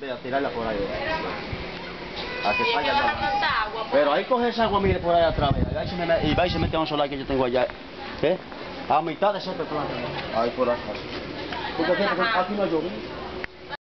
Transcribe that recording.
ve a tirarla por ahí. A que salga agua. Pero ahí coge esa agua, mire, por ahí atrás, mira, y va y se me- y va y se mete a un solar que yo tengo allá. ¿Qué? A mitad de ese plano. Ahí por acá. Porque aquí, no llueve.